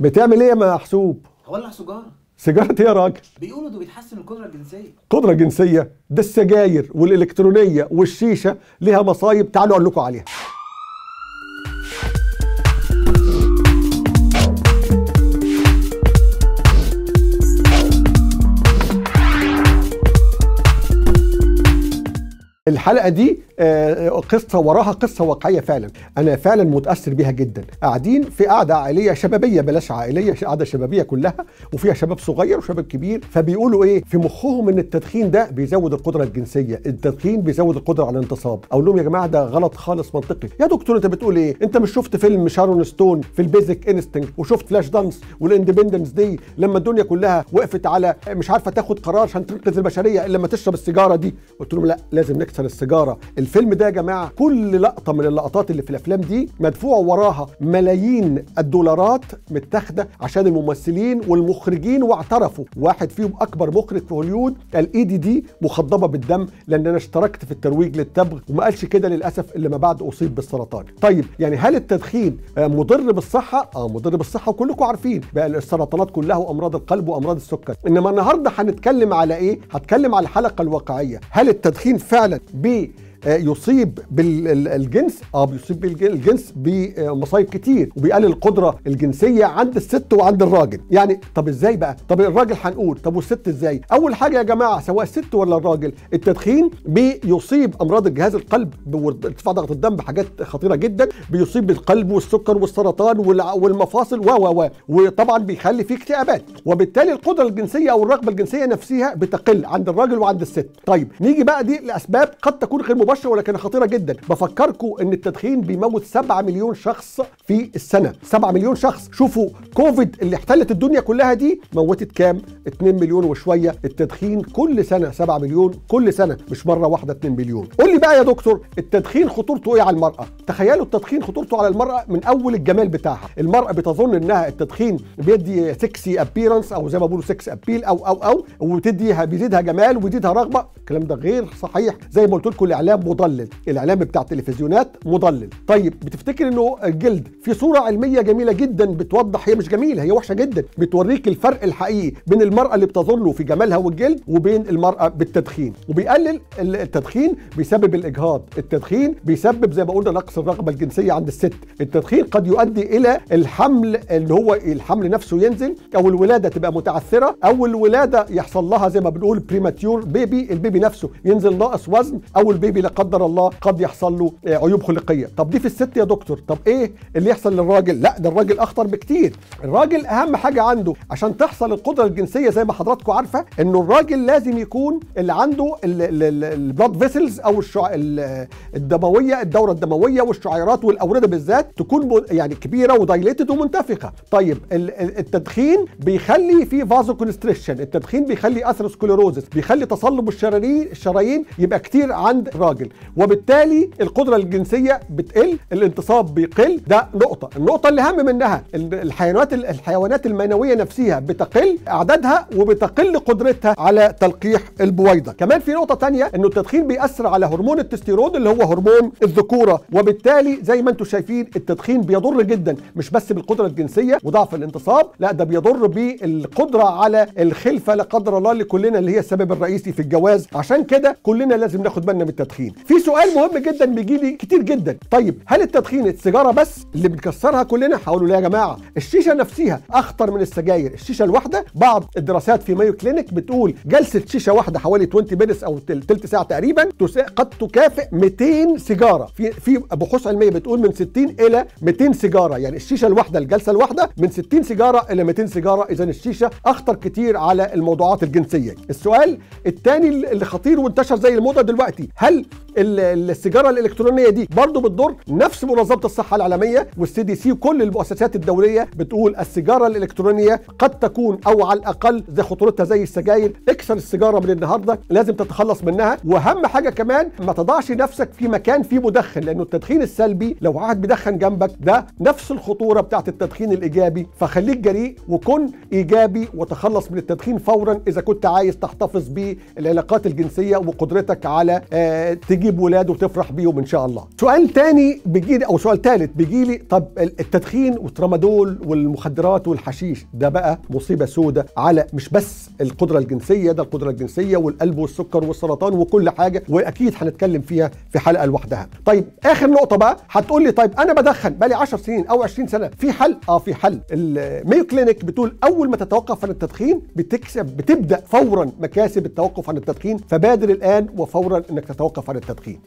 بتعمل إيه يا محسوب؟ هولع سيجارة. سيجارة إيه يا راجل؟ بيقولوا ده بيتحسن القدرة الجنسية. قدرة جنسية ده السجاير والإلكترونية والشيشة ليها مصايب تعالوا أقول لكم عليها. الحلقة دي آه، قصة وراها قصة واقعية فعلا. أنا فعلا متأثر بيها جدا. قاعدين في قعده عائلية شبابية بلاش عائلية قعده شبابية كلها وفيها شباب صغير وشباب كبير. فبيقولوا إيه؟ في مخهم إن التدخين ده بيزود القدرة الجنسية. التدخين بيزود القدرة على الانتصاب. أقول لهم يا جماعة ده غلط خالص منطقي. يا دكتور أنت بتقول إيه؟ أنت مش شفت فيلم شارون ستون في ال Basic Instinct وشفت Flashdance وال Independence دي لما الدنيا كلها وقفت على مش عارفة تاخد قرار عشان تنقذ البشرية إلا لما تشرب السيجارة دي؟ قلت لهم لا لازم نكسر السيجارة. الفيلم ده يا جماعة كل لقطة من اللقطات اللي في الأفلام دي مدفوع وراها ملايين الدولارات متاخدة عشان الممثلين والمخرجين واعترفوا. واحد فيهم أكبر مخرج في هوليوود قال ايدي دي مخضبة بالدم لأن أنا اشتركت في الترويج للتبغ وما قالش كده للأسف الا ما بعد أصيب بالسرطان. طيب يعني هل التدخين آه، مضر بالصحة؟ آه مضر بالصحة وكلكم عارفين بقى السرطانات كلها وأمراض القلب وأمراض السكر. إنما النهارده هنتكلم على إيه؟ هتكلم على الحلقة الواقعية. هل التدخين فعلا بي آه، يصيب بالجنس آه بيصيب بالجنس بمصايب كتير وبيقلل القدرة الجنسية عند الست وعند الراجل. يعني طب إزاي بقى؟ طب الراجل هنقول طب والست إزاي؟ أول حاجة يا جماعة سواء الست ولا الراجل التدخين بيصيب أمراض الجهاز القلب وارتفاع ضغط الدم بحاجات خطيرة جدا. بيصيب بالقلب والسكر والسرطان والمفاصل و و وطبعا بيخلي فيه اكتئابات. وبالتالي القدرة الجنسية أو الرغبة الجنسية نفسها بتقل عند الراجل وعند الست. طيب نيجي بقى دي لأسباب قد تكون غير مباشرة ولكنها خطيرة جدا. بفكركم إن التدخين بيموت 7 مليون شخص في السنة. 7 مليون شخص. شوفوا كوفيد اللي احتلت الدنيا كلها دي موتت كام؟ 2 مليون وشوية. التدخين كل سنة 7 مليون. كل سنة مش مرة واحدة 2 مليون. قول لي بقى يا دكتور التدخين خطورته إيه على المرأة؟ تخيلوا التدخين خطورته على المرأة من أول الجمال بتاعها. المرأة بتظن إنها التدخين بيدي sexy appearance أو زي ما بيقولوا sex appeal أو أو أو وتديها بيزيدها جمال ويزيدها رغبة. الكلام ده غير صحيح. زي ما قلت لكم الإعلام مضلل. الإعلام بتاع التلفزيونات مضلل. طيب بتفتكر إنه الجلد في صورة علمية جميلة جدا بتوضح؟ هي مش جميله هي وحشة جدا. بتوريك الفرق الحقيقي بين المرأة اللي بتظنه في جمالها والجلد وبين المرأة بالتدخين. وبيقلل ال- التدخين بيسبب الإجهاض. التدخين بيسبب زي ما قلنا نقص الرغبة الجنسية عند الست. التدخين قد يؤدي إلى الحمل اللي هو الحمل نفسه ينزل أو الولادة تبقى متعثرة أو الولادة يحصل لها زي ما بنقول premature baby ال baby نفسه ينزل ناقص وزن أو ال baby قدر الله قد يحصل له آه، عيوب خلقية. طب دي في الست يا دكتور. طب إيه اللي يحصل للراجل؟ لا ده الراجل أخطر بكتير. الراجل أهم حاجة عنده عشان تحصل القدرة الجنسية زي ما حضراتكم عارفة إنه الراجل لازم يكون اللي عنده ال blood vessels أو الشع... ال- الدموية الدورة الدموية والشعيرات والأوردة بالذات تكون يعني كبيرة و dilated ومنتفخة. طيب ال- ال- التدخين بيخلي في vasoconstriction التدخين بيخلي atherosclerosis بيخلي تصلب الشرايين الشرايين يبقى كتير عند الراجل وبالتالي القدرة الجنسية بتقل الانتصاب بيقل. ده نقطة. النقطة اللي اهم منها ال- الحيوانات الحيوانات المنوية نفسها بتقل أعدادها وبتقل قدرتها على تلقيح البويضة. كمان في نقطة تانية إنه التدخين بيأثر على هرمون التستوستيرون اللي هو هرمون الذكورة. وبالتالي زي ما أنتم شايفين التدخين بيضر جدا مش بس بالقدرة الجنسية وضعف الانتصاب لا ده بيضر بالقدرة على الخلفة لا قدر الله لكلنا اللي هي السبب الرئيسي في الجواز. عشان كده كلنا لازم ناخد بالنا من التدخين. في سؤال مهم جدا بيجي لي كتير جدا. طيب هل التدخين السيجارة بس اللي بنكسرها كلنا؟ هقولوا لا يا جماعة؟ الشيشة نفسها أخطر من السجاير. الشيشة الواحدة بعض الدراسات في Mayo Clinic بتقول جلسة شيشة واحدة حوالي 20 minutes أو تلت ساعة تقريبا قد تكافئ 200 سيجارة. في في بحوث علمية بتقول من 60 إلى 200 سيجارة. يعني الشيشة الواحدة الجلسة الواحدة من 60 سيجارة إلى 200 سيجارة. اذا الشيشة أخطر كتير على الموضوعات الجنسية. السؤال الثاني اللي خطير وانتشر زي الموضة دلوقتي. هل السيجارة الإلكترونية دي برضه بتضر نفس منظمة الصحة العالمية وال CDC وكل المؤسسات الدولية بتقول السيجارة الإلكترونية قد تكون أو على الأقل زي خطورتها زي السجاير. اكسر السيجارة من النهارده لازم تتخلص منها. وأهم حاجة كمان ما تضعش نفسك في مكان فيه مدخن لأنه التدخين السلبي لو قاعد بيدخن جنبك ده نفس الخطورة بتاعت التدخين الإيجابي. فخليك جريء وكن إيجابي وتخلص من التدخين فورا إذا كنت عايز تحتفظ بالعلاقات الجنسية وقدرتك على آه، تجيب ولاد وتفرح بيهم إن شاء الله. سؤال تاني بيجي أو سؤال ثالث بيجي لي طب التدخين والترامادول والمخدرات والحشيش ده بقى مصيبة سودة على مش بس القدرة الجنسية ده القدرة الجنسية والقلب والسكر والسرطان وكل حاجة وأكيد هنتكلم فيها في حلقة لوحدها. طيب آخر نقطة بقى هتقول لي طيب أنا بدخن بقالي 10 سنين أو 20 سنة في حل؟ آه في حل. الميو كلينيك بتقول أول ما تتوقف عن التدخين بتكسب بتبدأ فورا مكاسب التوقف عن التدخين فبادر الآن وفورا إنك تتوقف عن التدخين. التدقيق